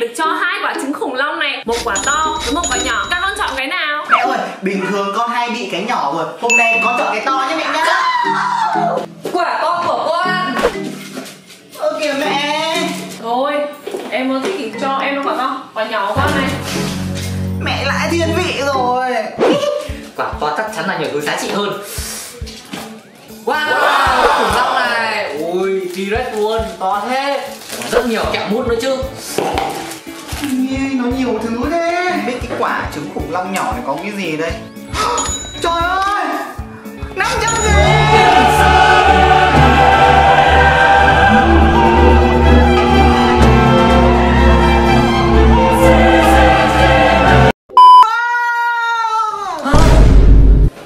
được cho hai quả trứng khủng long này. Một quả to với một quả nhỏ. Các con chọn cái nào? Mẹ ơi, bình thường con hay bị cái nhỏ rồi. Hôm nay con chọn cái to nhé mẹ nhá. Quả to của con. Ơ kìa mẹ. Thôi em muốn thích thì cho em nó quả to quả nhỏ của con này. Mẹ lại thiên vị rồi. Quả to chắc chắn là nhiều thứ giá trị hơn. Wow, wow. khủng long này. Ui, T-Rex luôn, to thế. Rất nhiều kẹo mút nữa chứ nó nhiều thứ thế. Không biết cái quả trứng khủng long nhỏ này có cái gì đây? Trời ơi! 500 nghìn?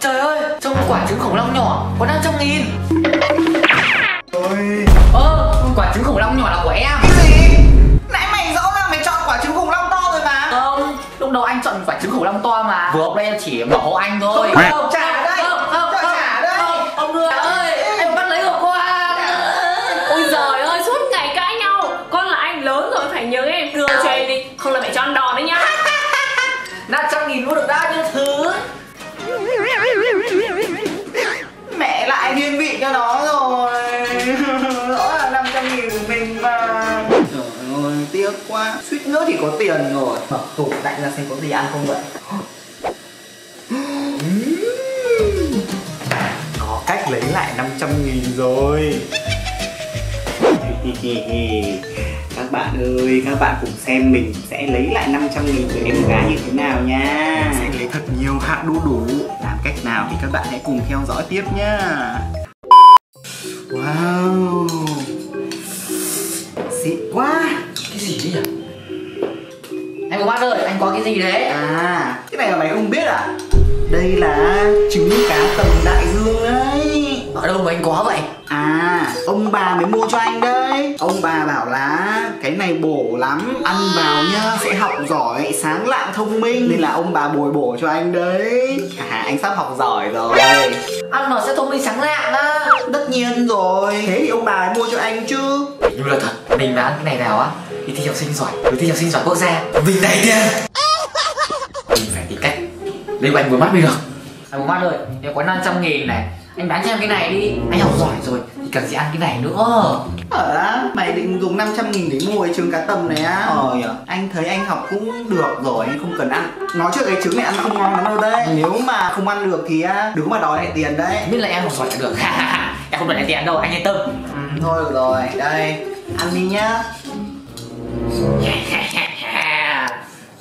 Trời ơi, trong quả trứng khủng long nhỏ có 500 nghìn chọn quả trứng khủng long to mà. Vừa hôm nay em chỉ bảo hộ anh thôi. Không, trả đây Không, không, không, trả đây. không, Ông đưa ơi, em bắt lấy của con ôi giời ơi suốt ngày cãi nhau. Con là anh lớn rồi phải nhớ em đưa cho em đi. Không là mẹ cho ăn đòn đấy nhá. 500 nghìn mua được bao nhiêu nữa thì có tiền rồi. Mở tủ lạnh ra xem có gì ăn không vậy? Có cách lấy lại 500 nghìn rồi. Các bạn ơi, các bạn cùng xem mình sẽ lấy lại 500 nghìn của em gái như thế nào nha. Sẽ lấy thật nhiều hạ đu đủ. Làm cách nào thì các bạn hãy cùng theo dõi tiếp nhá Wow. Xịn quá. Cái gì đấy nhỉ? Anh có bắt ơi, anh có cái gì đấy? À, cái này mà mày không biết à? Đây là trứng cá tầm đại dương đấy. Ở đâu mà anh có vậy? À, ông bà mới mua cho anh đấy. Ông bà bảo là cái này bổ lắm Ăn vào nhá, sẽ học giỏi, sáng lạng thông minh. Nên là ông bà bồi bổ cho anh đấy. À, anh sắp học giỏi rồi. Ăn nó sẽ thông minh sáng lạng á. Tất nhiên rồi. Thế thì ông bà mua cho anh chứ? Nhưng là thật, mình mà ăn cái này vào á Thì thi học sinh giỏi, thì thi học sinh giỏi quốc gia. Mình đầy tiền Mình phải tìm cách. Lấy anh vừa mắt mới được. Anh vừa mắt ơi, em có 500 nghìn này. Anh bán cho em cái này đi. Anh học giỏi rồi, thì cần gì ăn cái này nữa? Ở á, mày định dùng 500 nghìn để mua cái trứng cá tầm này á? Ờ nhở Anh thấy anh học cũng được rồi, anh không cần ăn. Nói trước cái trứng này ăn không ngon lắm đâu đấy. Nếu mà không ăn được thì á, đừng mà đòi lại tiền đấy. Biết là em học giỏi là được. Em không đòi lại tiền đâu, anh yên tâm. Ừ, Thôi được rồi, đây Ăn đi nhá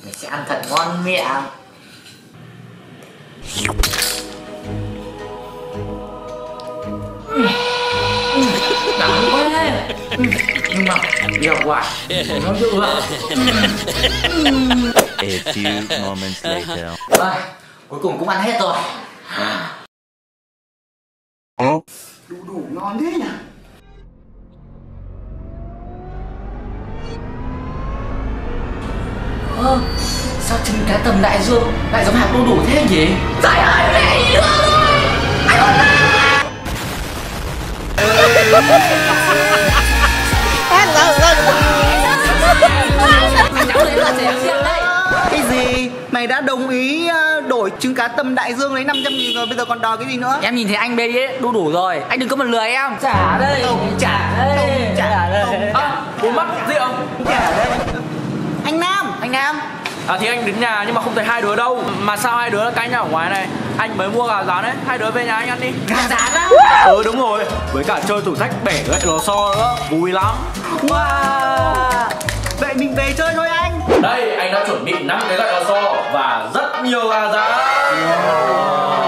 Mình sẽ ăn thật ngon miệng. Đắng quá Nhưng mà nhiều quá Nó dữ ạ A few moments later. Rồi, cuối cùng cũng ăn hết rồi. Đủ đủ ngon thế nhỉ Ơ, sao trứng cá tầm đại dương lại giống hạt đu đủ thế nhỉ? Trời ơi, mẹ đi nữa rồi Anh đây Cái gì? Mày đã đồng ý ờ, đổi trứng cá tầm đại dương lấy 500 nghìn rồi Bây giờ còn đòi cái gì nữa? Em nhìn thấy anh bê ấy, đu đủ rồi. Anh đừng có mà lừa em. Trả đây Trả đây Không trả, không trả. À, bố mắc rượu. Trả đây Anh Nam. Anh Nam. À thì anh đến nhà nhưng mà không thấy hai đứa đâu. Mà sao hai đứa canh nhau? Ở ngoài này Anh mới mua gà rán đấy Hai đứa về nhà anh ăn đi. Gà rán á Ừ đúng rồi. Với cả chơi thử thách bể gậy lò xo nữa. Vui lắm. Wow. Vậy mình về chơi thôi anh. Đây anh đã chuẩn bị 5 cái gậy lò xo Và rất nhiều gà rán. Bể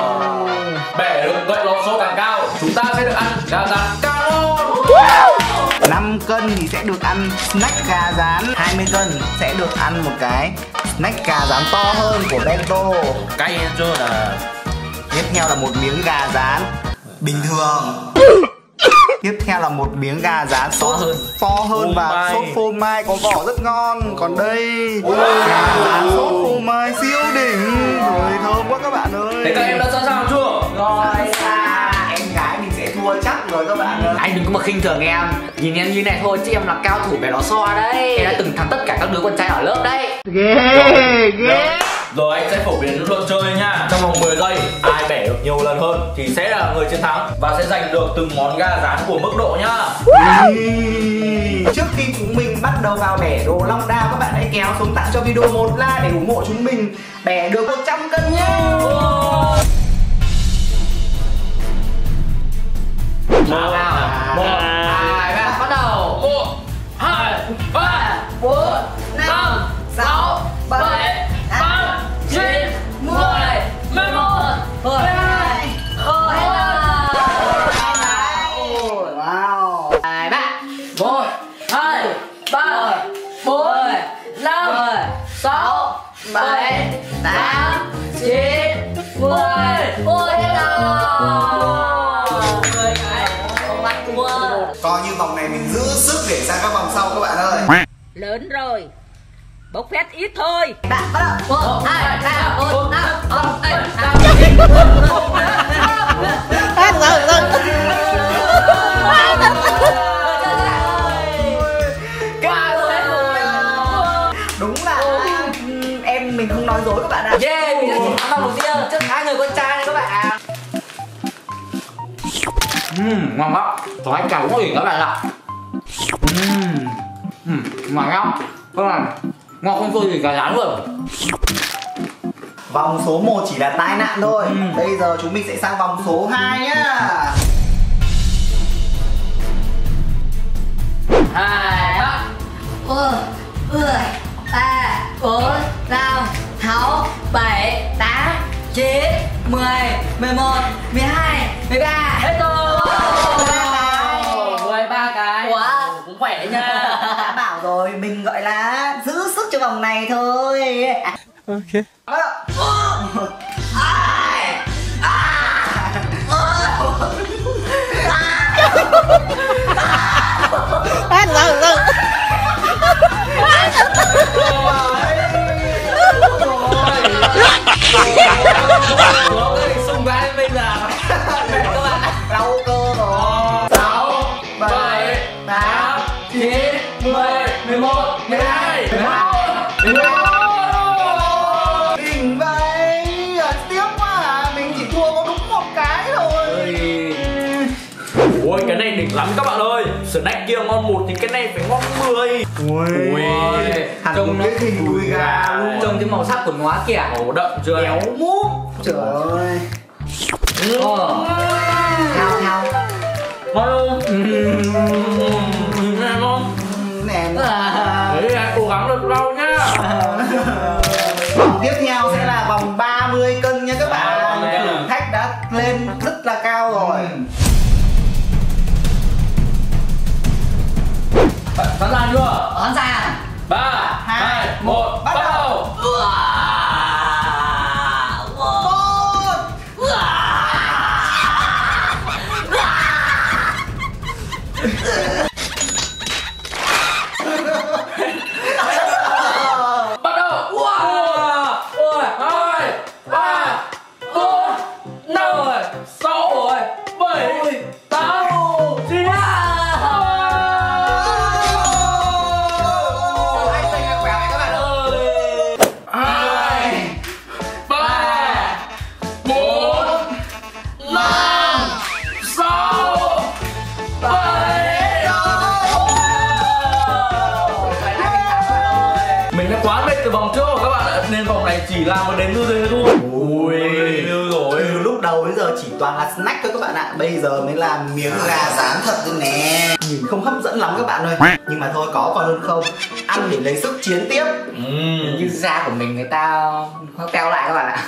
cân thì sẽ được ăn snack gà rán. 20 cân sẽ được ăn một cái snack gà rán to hơn của bento. Cay chưa là Tiếp theo là một miếng gà rán. Bình thường. Tiếp theo là một miếng gà rán sốt hơn. to hơn và mai. sốt phô mai có vỏ rất ngon. Còn đây gà rán sốt phô mai siêu đỉnh. Rồi thơm quá các bạn ơi. Thế các em đã sẵn sàng chưa? Rồi à, em gái mình sẽ thua chắc rồi các bạn ơi. Anh đừng có mà khinh thường em. Nhìn em như này thôi chứ em là cao thủ bẻ lò xo đấy. Em đã từng thắng tất cả các đứa con trai ở lớp đấy. Ghê ghê. Rồi anh sẽ phổ biến luật chơi nha. Trong vòng 10 giây Ai bẻ được nhiều lần hơn Thì sẽ là người chiến thắng Và sẽ giành được từng món gà rán của mức độ nhá. Trước khi chúng mình bắt đầu vào bẻ đồ long đao các bạn hãy kéo xuống tặng cho video một like để ủng hộ chúng mình. Bẻ được 100 cân nhé Nào nào Một, hai, ba, bắt đầu. Một hai ba bốn năm, sáu, bảy, để sang các vòng sau các bạn ơi. Lớn rồi. Bốc phét ít thôi. Đã bắt đầu. Một hai ba bốn năm. tám đúng là em mình không nói dối các bạn ạ. Yeah, mình đã chiến thắng đầu tiên. Trước hai người con trai này các bạn Uhm, ngon lắm anh cào ỉn các bạn ạ Uhm, ngon lắm. Các bạn, ngon không tôi gì cả rán luôn. Vòng số 1 chỉ là tai nạn thôi. Ừ. Bây giờ chúng mình sẽ sang vòng số 2 nhá. Hai, ba. Một mười ba bốn năm sáu bảy tám chín mười mười một mười hai mười ba vòng này thôi. Ok. Đầu Một, hai, 10 Ui. Hẳn Trông nó- cái hình đùi gà luôn. Trông cái màu sắc của nó kìa. Ồ đậm chưa Béo múp. Trời ơi. Ờ. Thao thao. Ngon ngon Nè Đấy cố gắng được rau nhá Bây giờ mới làm miếng gà rán thật rồi nè. Nhìn không hấp dẫn lắm các bạn ơi. Nhưng mà thôi có còn hơn không? Ăn để lấy sức chiến tiếp. Ừm. Như da của mình người ta nó teo lại các bạn ạ.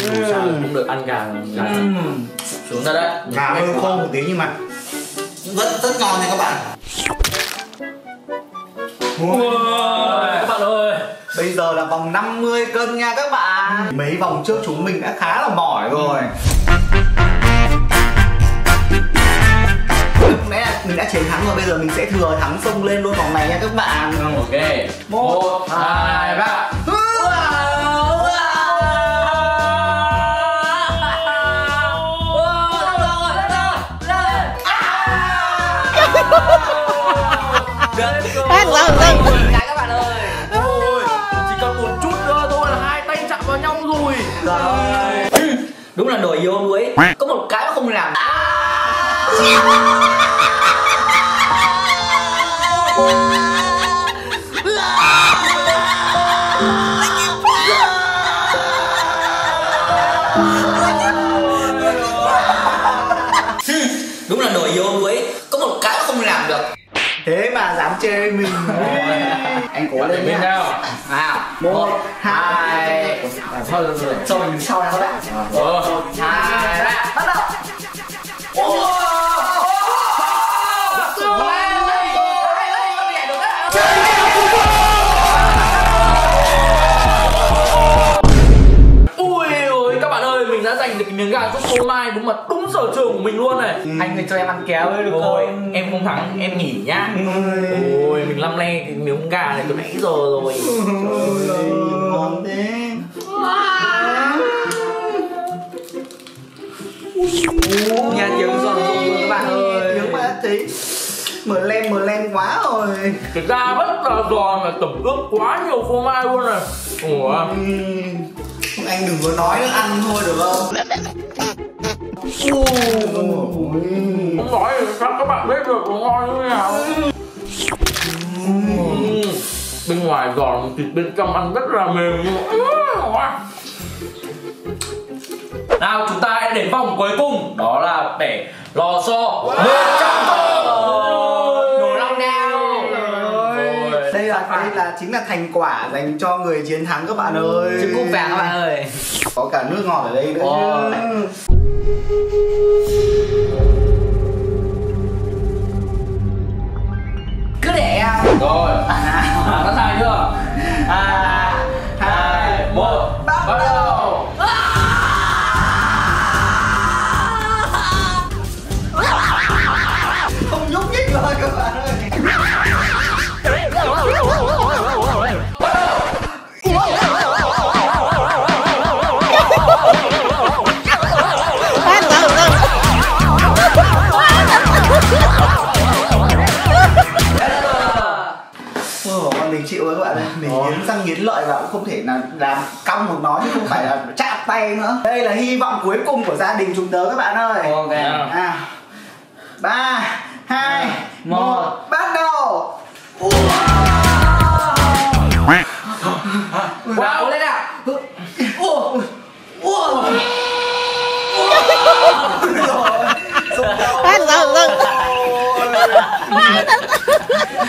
Dù sao cũng được ăn gà gà. Xuống ra đấy Gà hơi khô một tí nhưng mà Vẫn rất ngon nha các bạn. Ui, các bạn ơi. Bây giờ là vòng 50 cân nha các bạn. Mấy vòng trước chúng mình đã khá là mỏi rồi chiến thắng rồi bây giờ mình sẽ thừa thắng xông lên luôn vòng này nha các bạn. Vâng, ok. Một hai ba. Hết rồi, dừng các bạn ơi. Ôi, chỉ cần một chút nữa thôi là hai tay chạm vào nhau rồi. Rồi. Đúng là nổi yêu đuối Có một cái mà không làm. À. Đúng là nồi vô đuối Có một cái không làm được. Thế mà dám chê mình. Anh cố lên nhá nào. Nào. Một hai. thôi rồi rồi sau các bạn Ờ. Hai bắt đầu giúp cô Mai đúng mà đúng sở trường của mình luôn này. Anh ơi cho em ăn kéo với được Ôi không? em không thắng em nghỉ nhá. Ôi mình lăm le cái miếng gà này từ nãy giờ rồi. Ngon thế. Nhà tiếng giòn rụng luôn các bạn ơi. nếu mà thấy mở len mở len quá rồi. Cái da rất là giòn và tẩm ướp quá nhiều phô mai luôn này. Ủa? Ừm, anh đừng có nói nữa ăn thôi được không không nói thì sao các bạn biết được nó ngon như thế nào Bên ngoài giòn thịt bên trong ăn rất là mềm. Nào chúng ta hãy đến vòng cuối cùng Đó là để lò xo 100 long đây là đây là chính là thành quả dành cho người chiến thắng các bạn ơi trứng cút vàng các bạn ơi có cả nước ngọt ở đây nữa Ôi cứ để em Rồi. Sẵn sàng chưa? À, nghiến răng nghiến lợi và cũng không thể nào làm cong một nó chứ không phải là chạm tay nữa. Đây là hy vọng cuối cùng của gia đình chúng tớ các bạn ơi. Ok. À. Ba hai một. một bắt đầu. Wow. Lên nào. Ủa. Ủa. Rồi, sụp đầu. Ba người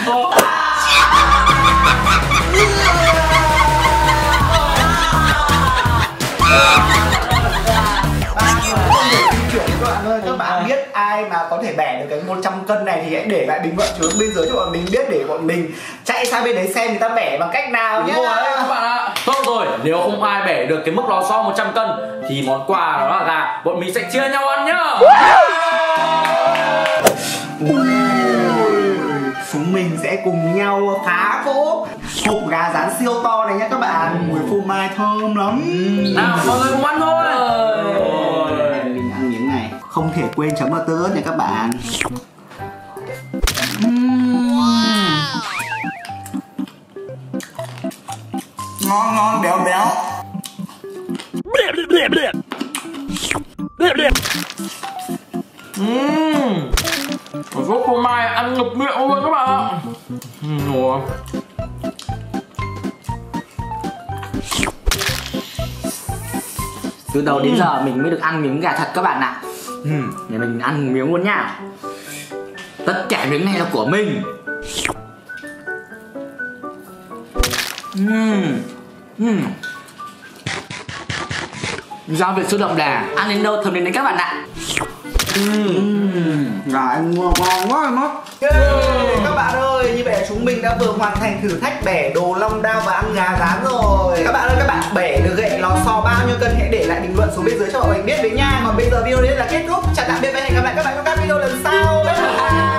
không ai mà có thể bẻ được cái 100 cân này thì hãy để lại bình luận xuống bên dưới cho bọn mình biết để bọn mình chạy sang bên đấy xem người ta bẻ bằng cách nào nhé Đúng rồi đấy các bạn ạ. Tốt rồi, nếu không ai bẻ được cái mức lò xo 100 cân Thì món quà đó là gà. Bọn mình sẽ chia nhau ăn nhá chúng mình sẽ cùng nhau phá cỗ. Hộp gà rán siêu to này nhé các bạn. Mùi phô mai thơm lắm. Nào, mọi người cùng ăn thôi. Mình ăn miếng này. Không thể quên chấm vào tơ ớt nha các bạn. Ngon ngon béo béo. Uhm. Số phô mai ăn ngập miệng luôn các bạn ạ Ủa. từ đầu đến giờ mình mới được ăn miếng gà thật các bạn ạ ừ, để mình ăn miếng luôn nha tất cả miếng này là của mình Uhm. Uhm. Giao vị sữa đậm đà Ăn đến đâu thơm đến đấy các bạn ạ gà anh ngon ngon quá em mất các bạn ơi như vậy là chúng mình đã vừa hoàn thành thử thách bẻ đồ long đao và ăn gà rán rồi. Các bạn ơi các bạn bẻ được gậy lò xo bao nhiêu cân hãy để lại bình luận xuống bên dưới cho bọn mình biết với nha. Còn bây giờ video đến là kết thúc. Chào tạm biệt và hẹn gặp lại các bạn trong các video lần sau. Bye bye.